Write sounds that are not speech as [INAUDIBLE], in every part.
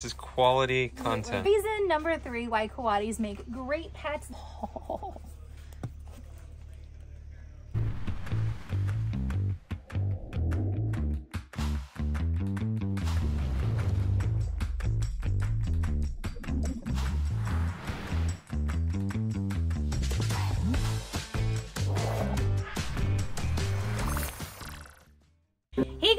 This is quality content. Reason number three why coatis make great pets. [LAUGHS]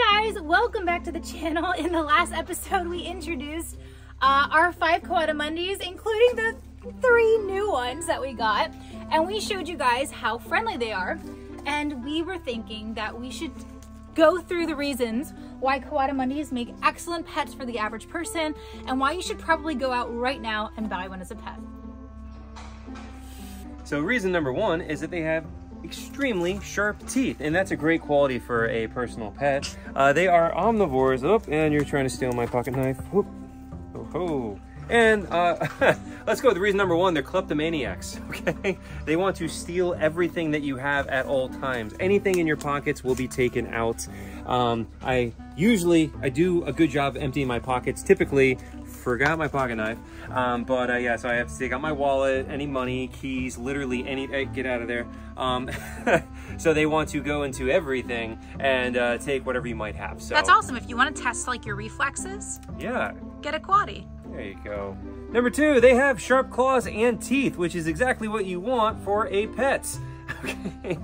Guys, welcome back to the channel. In the last episode, we introduced uh, our five Coatimundis, including the three new ones that we got. And we showed you guys how friendly they are. And we were thinking that we should go through the reasons why Coatimundis make excellent pets for the average person and why you should probably go out right now and buy one as a pet. So reason number one is that they have extremely sharp teeth and that's a great quality for a personal pet. Uh, they are omnivores. Oh, and you're trying to steal my pocket knife. Whoop. Oh, ho. And uh, [LAUGHS] let's go with reason number one. They're kleptomaniacs, [LAUGHS] okay? They want to steal everything that you have at all times. Anything in your pockets will be taken out. Um, I usually, I do a good job emptying my pockets. Typically, forgot my pocket knife. Um, but uh, yeah, so I have to take out my wallet, any money, keys, literally any, get out of there. Um, [LAUGHS] so they want to go into everything and uh, take whatever you might have. So That's awesome. If you want to test like your reflexes, Yeah, get a coati. there you go. Number two, they have sharp claws and teeth, which is exactly what you want for a pet. [LAUGHS] Okay.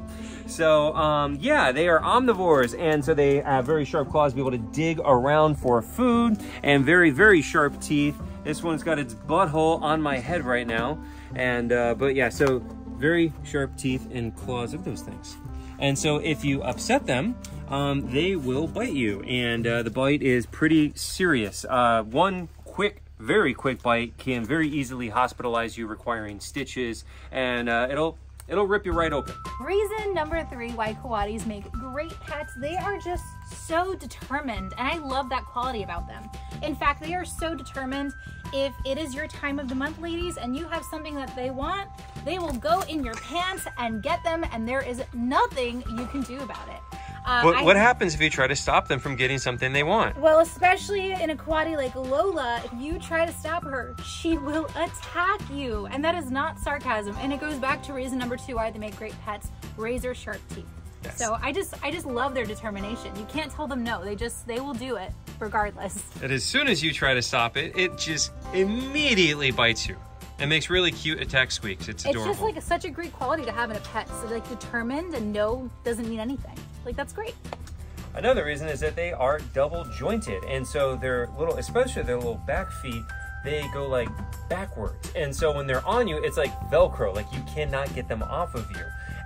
So, um, yeah, they are omnivores, and so they have very sharp claws to be able to dig around for food, and very, very sharp teeth. This one's got its butthole on my head right now, and uh, but yeah, so very sharp teeth and claws of those things. And so if you upset them, um, they will bite you, and uh, the bite is pretty serious. Uh, one quick very quick bite can very easily hospitalize you requiring stitches and uh, it'll it'll rip you right open Reason number three why Coatis make great pets, they are just so determined and I love that quality about them. In fact, they are so determined if it is your time of the month, ladies, and you have something that they want, they will go in your pants and get them and there is nothing you can do about it. Uh, what, I- what happens if you try to stop them from getting something they want Well, especially in a coati like Lola, if you try to stop her, she will attack you. And that is not sarcasm. And it goes back to reason number two why they make great pets, razor sharp teeth. Yes. So I just I just love their determination. You can't tell them no. They just they will do it regardless. And as soon as you try to stop it it just immediately bites you and makes really cute attack squeaks it's It's adorable just like such a great quality to have in a pet. So like determined and no doesn't mean anything. Like that's great. Another reason is that they are double jointed. And so their little, especially their little back feet, they go like backwards. And so when they're on you, it's like Velcro, like you cannot get them off of you.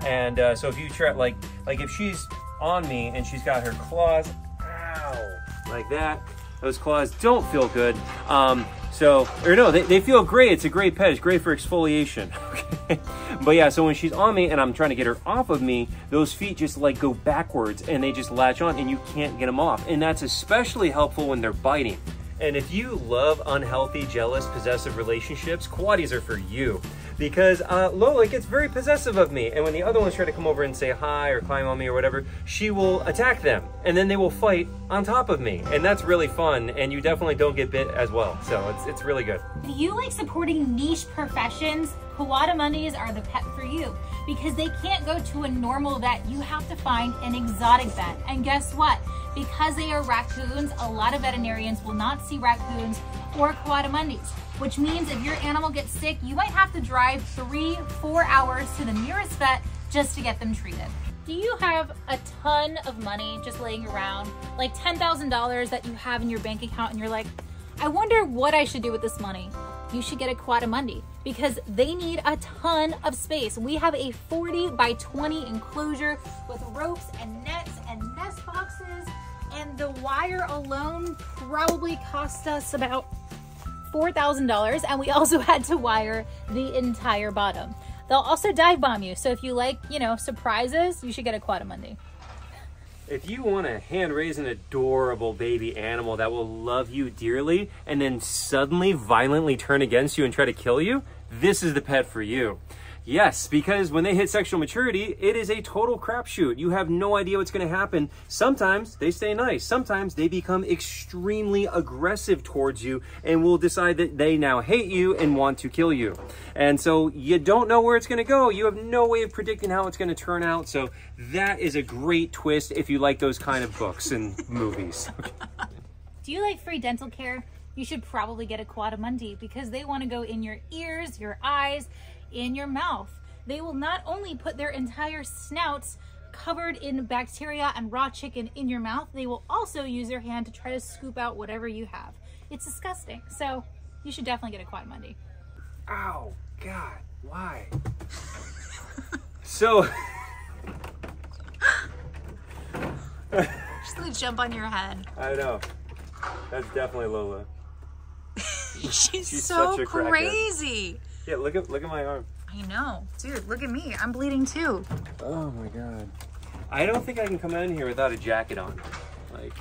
And uh, so if you try, like, like if she's on me and she's got her claws, ow, like that, those claws don't feel good. Um, so, or no, they, they feel great. It's a great pet. It's great for exfoliation. [LAUGHS] But yeah, so when she's on me and I'm trying to get her off of me, those feet just like go backwards and they just latch on and you can't get them off. And that's especially helpful when they're biting. And if you love unhealthy, jealous, possessive relationships, Coatis are for you. Because uh, Lola gets very possessive of me, and when the other ones try to come over and say hi or climb on me or whatever, she will attack them, and then they will fight on top of me, and that's really fun. And you definitely don't get bit as well, so it's it's really good. Do you like supporting niche professions? Coatimundis are the pet for you because they can't go to a normal vet. You have to find an exotic vet. And guess what? Because they are raccoons, a lot of veterinarians will not see raccoons or coatimundis, which means if your animal gets sick, you might have to drive three, four hours to the nearest vet just to get them treated. Do you have a ton of money just laying around, like $10,000 that you have in your bank account and you're like, I wonder what I should do with this money. You should get a Coatimundi because they need a ton of space. We have a 40 by 20 enclosure with ropes and nets and nest boxes. And the wire alone probably cost us about $4,000. And we [LAUGHS] also had to wire the entire bottom. They'll also dive bomb you. So if you like, you know, surprises, you should get a Coatimundi. If you want to hand raise an adorable baby animal that will love you dearly and then suddenly violently turn against you and try to kill you, this is the pet for you. Yes, because when they hit sexual maturity, it is a total crapshoot. You have no idea what's going to happen. Sometimes they stay nice. Sometimes they become extremely aggressive towards you and will decide that they now hate you and want to kill you. And so you don't know where it's going to go. You have no way of predicting how it's going to turn out. So that is a great twist if you like those kind of books and [LAUGHS] movies. [LAUGHS] Do you like free dental care? You should probably get a Coatimundi because they want to go in your ears, your eyes, in your mouth. They will not only put their entire snouts covered in bacteria and raw chicken in your mouth, they will also use their hand to try to scoop out whatever you have. It's disgusting. So you should definitely get a Coatimundi. Ow, God, why? [LAUGHS] so. [LAUGHS] She's gonna jump on your head. I know. That's definitely Lola. [LAUGHS] She's, She's so such a crackhead. crazy. Yeah, look at look at my arm. I know. Dude, look at me. I'm bleeding too. Oh my god. I don't think I can come in here without a jacket on. Like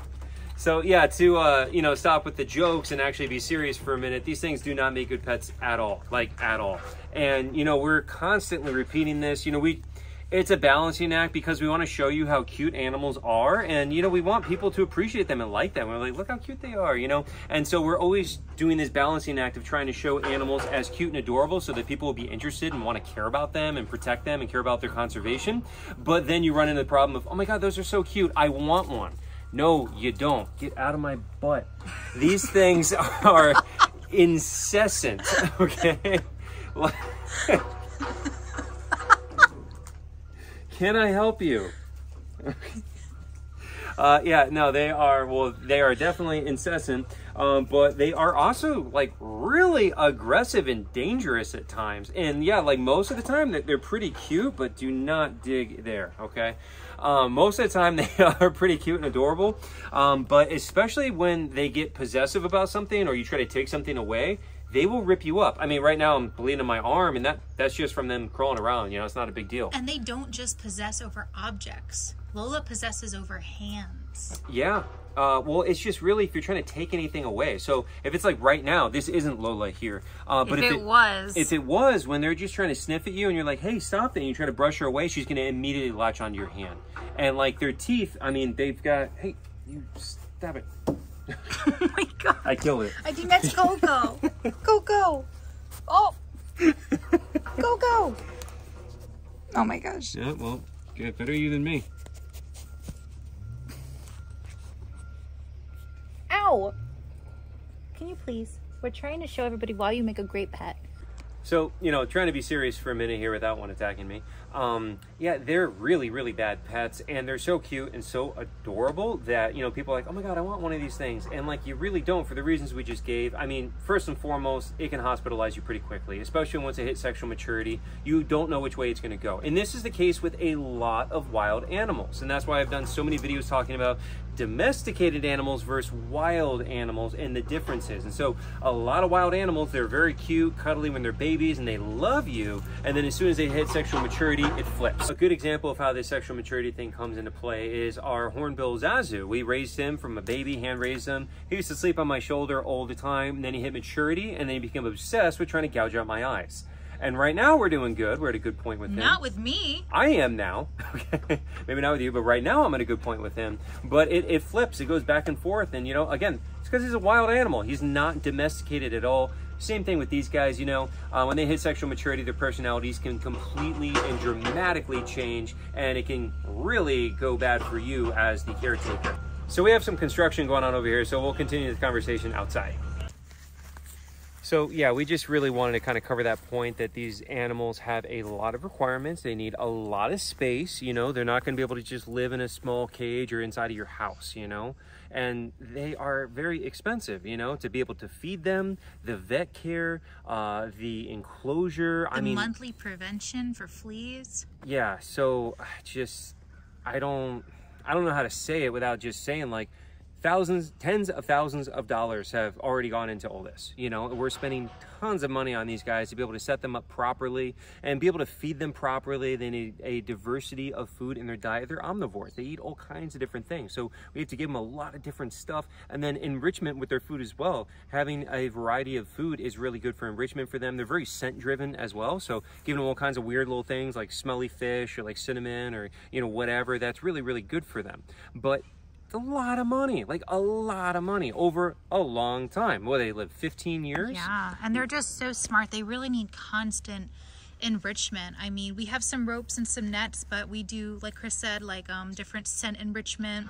so yeah, to uh, you know, stop with the jokes and actually be serious for a minute. These things do not make good pets at all. Like at all. And you know, we're constantly repeating this. You know, we it's a balancing act because we want to show you how cute animals are and you know we want people to appreciate them and like them. We're like look how cute they are you know? And so we're always doing this balancing act of trying to show animals as cute and adorable so that people will be interested and want to care about them and protect them and care about their conservation. But then you run into the problem of oh my god those are so cute. I want one. No you don't. Get out of my butt. These [LAUGHS] things are incessant okay [LAUGHS] [LAUGHS] Can I help you? [LAUGHS] uh, yeah, no, they are, well, they are definitely incessant, um, but they are also like really aggressive and dangerous at times. And yeah, like most of the time they're, pretty cute, but do not dig there, okay? Um, most of the time [LAUGHS] they are pretty cute and adorable, um, but especially when they get possessive about something or you try to take something away, they will rip you up. I mean, right now I'm bleeding on my arm, and that that's just from them crawling around. You know, it's not a big deal. And they don't just possess over objects. Lola possesses over hands. Yeah. Uh, well, it's just really if you're trying to take anything away. So if it's like right now, this isn't Lola here. Uh, but if, if it, was, if it was, when they're just trying to sniff at you and you're like, "Hey, stop it!" and you try to brush her away, she's going to immediately latch onto your hand. And like their teeth, I mean, they've got. Hey, you stop it. Oh [LAUGHS] my god! I killed it. I think that's Coco. [LAUGHS] Coco. Oh. Coco. Oh my gosh. Yeah. Well, get better you than me. Ow. Can you please? We're trying to show everybody why you make a great pet. So, you know, trying to be serious for a minute here without one attacking me. Um, yeah, they're really, really bad pets, and they're so cute and so adorable that, you know, people are like, oh my god, I want one of these things. And, like, you really don't for the reasons we just gave. I mean, first and foremost, it can hospitalize you pretty quickly, especially once it hits sexual maturity. You don't know which way it's going to go. And this is the case with a lot of wild animals. And that's why I've done so many videos talking about domesticated animals versus wild animals and the differences. And so a lot of wild animals, they're very cute, cuddly when they're babies and they love you. And then as soon as they hit sexual maturity, it flips. A good example of how this sexual maturity thing comes into play is our hornbill Zazu. We raised him from a baby, hand raised him. He used to sleep on my shoulder all the time. Then he hit maturity and then he became obsessed with trying to gouge out my eyes. And right now we're doing good. We're at a good point with him. Not with me. I am now. [LAUGHS] Okay. Maybe not with you, but right now I'm at a good point with him. But it, it flips, it goes back and forth. And, you know, again, it's because he's a wild animal. He's not domesticated at all. Same thing with these guys, you know, uh, when they hit sexual maturity, their personalities can completely and dramatically change, and it can really go bad for you as the caretaker. So we have some construction going on over here, so we'll continue the conversation outside. So yeah, we just really wanted to kind of cover that point that these animals have a lot of requirements. They need a lot of space, you know, they're not going to be able to just live in a small cage or inside of your house, you know, and they are very expensive, you know, to be able to feed them, the vet care, uh, the enclosure. The I mean, monthly prevention for fleas. yeah, so just, I don't, I don't know how to say it without just saying like, thousands, tens of thousands of dollars have already gone into all this. You know, we're spending tons of money on these guys to be able to set them up properly and be able to feed them properly. They need a diversity of food in their diet. They're omnivores. They eat all kinds of different things. So we have to give them a lot of different stuff and then enrichment with their food as well. Having a variety of food is really good for enrichment for them. They're very scent driven as well. So giving them all kinds of weird little things like smelly fish or like cinnamon or, you know, whatever, that's really, really good for them. But a lot of money, like a lot of money over a long time. Well, they live 15 years. Yeah, and they're just so smart. They really need constant enrichment. I mean, we have some ropes and some nets, but we do, like Chris said, like um, different scent enrichment.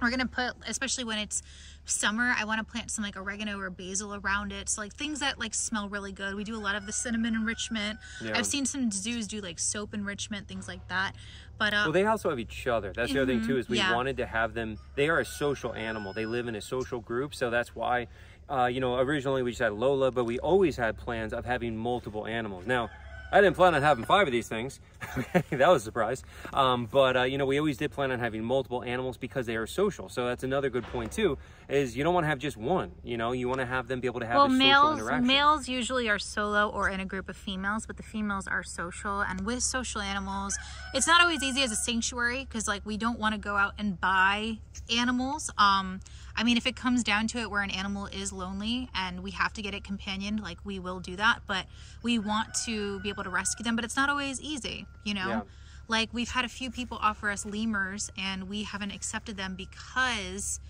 We're gonna put, especially when it's summer, I wanna plant some like oregano or basil around it. So like things that like smell really good. We do a lot of the cinnamon enrichment. Yeah. I've seen some zoos do like soap enrichment, things like that. But uh, Well, they also have each other. That's the other thing too. Is we yeah. wanted to have them. They are a social animal. They live in a social group, so that's why. Uh, you know, originally we just had Lola, but we always had plans of having multiple animals. Now, I didn't plan on having five of these things. [LAUGHS] that was a surprise. Um, but uh, you know, we always did plan on having multiple animals because they are social. So that's another good point too. Is you don't want to have just one. You know, you want to have them be able to have well, a social males interaction. males usually are solo or in a group of females, but the females are social. And with social animals, it's not always easy as a sanctuary because like we don't want to go out and buy animals. Um, I mean, if it comes down to it, where an animal is lonely and we have to get it companioned, like we will do that. But we want to be able to rescue them, but it's not always easy. You know. Yeah. Like we've had a few people offer us lemurs and we haven't accepted them because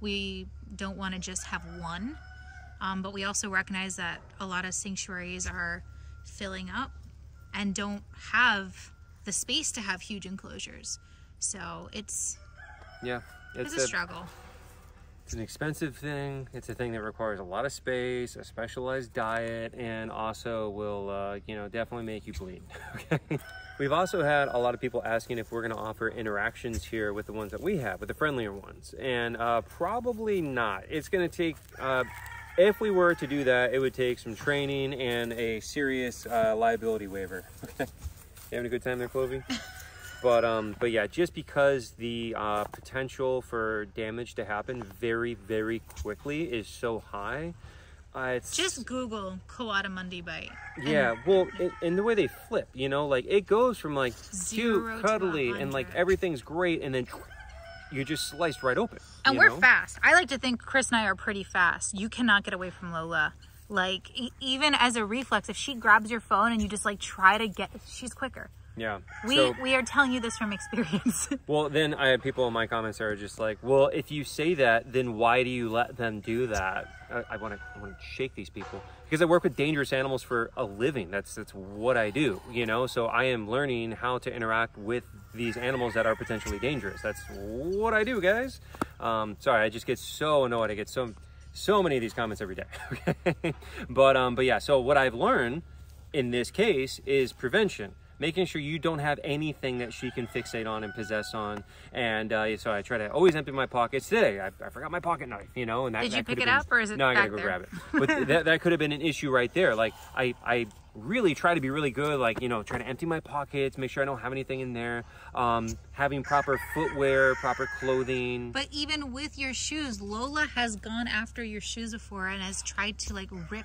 we don't want to just have one. Um, but we also recognize that a lot of sanctuaries are filling up and don't have the space to have huge enclosures. So it's yeah, it's, a, struggle. It's an expensive thing. It's a thing that requires a lot of space, a specialized diet, and also will, uh, you know, definitely make you bleed. [LAUGHS] Okay. We've also had a lot of people asking if we're going to offer interactions here with the ones that we have, with the friendlier ones, and uh, probably not. It's going to take. Uh, if we were to do that, it would take some training and a serious uh, liability waiver. Okay, [LAUGHS] you having a good time there, Clovey? [LAUGHS] but um but yeah just because the uh, potential for damage to happen very very quickly is so high uh, it's Just Google Coatimundi bite. yeah well it, and the way they flip you know like it goes from like Zero cute cuddly and like everything's great and then you're just sliced right open And we're know? fast. I like to think Chris and I are pretty fast. You cannot get away from Lola. Like e- even as a reflex, if she grabs your phone and you just like try to get, she's quicker. Yeah. We so, we are telling you this from experience. [LAUGHS] well then i have people in my comments that are just like well if you say that then why do you let them do that? I want to i want to shake these people. Because i work with dangerous animals for a living. That's that's what i do you know? So i am learning how to interact with these animals that are potentially dangerous. That's what i do guys. Um sorry i just get so annoyed. I get so so many of these comments every day. [LAUGHS] Okay. But um but yeah so what i've learned in this case is prevention making sure you don't have anything that she can fixate on and possess on. And uh, so i try to always empty my pockets. Today i, I forgot my pocket knife you know and that Did you that pick could it have up, been- or is it no i gotta go there? grab it. But [LAUGHS] that, that could have been an issue right there. Like i i really try to be really good like you know try to empty my pockets make sure i don't have anything in there um having proper footwear proper clothing. But even with your shoes, Lola has gone after your shoes before and has tried to like rip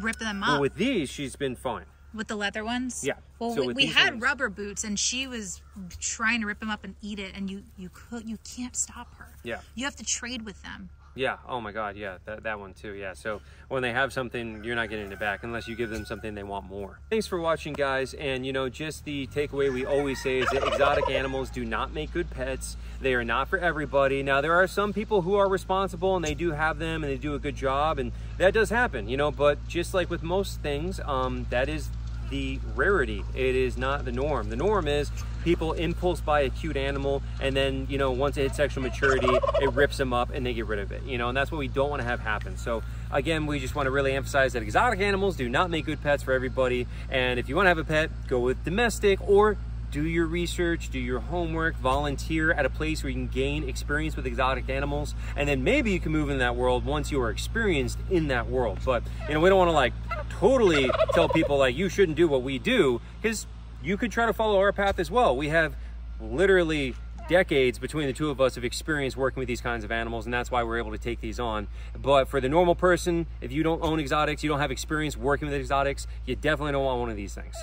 rip them up. well with these she's been fine the leather ones. Yeah. Well, So we, we had ones- rubber boots and she was trying to rip them up and eat it, and you you could you can't stop her. Yeah. You have to trade with them. Yeah. Oh my God. Yeah. That, that one too. Yeah. So when they have something, you're not getting it back unless you give them something they want more. Thanks for watching, guys. And you know, just the takeaway we always say is that exotic animals do not make good pets. They are not for everybody. Now, there are some people who are responsible and they do have them and they do a good job, and that does happen, you know. But just like with most things, um, that is the rarity. It is not the norm. The norm is people impulse buy a cute animal and then, you know, once it hits sexual maturity, it rips them up and they get rid of it, you know, and that's what we don't want to have happen. So again, we just want to really emphasize that exotic animals do not make good pets for everybody. And if you want to have a pet, go with domestic or do your research, do your homework, volunteer at a place where you can gain experience with exotic animals, and then maybe you can move in that world once you are experienced in that world. But you know, we don't want to like totally tell people like you shouldn't do what we do because you could try to follow our path as well. We have literally decades between the two of us of experience working with these kinds of animals, and that's why we're able to take these on. But for the normal person, if you don't own exotics, you don't have experience working with exotics, you definitely don't want one of these things.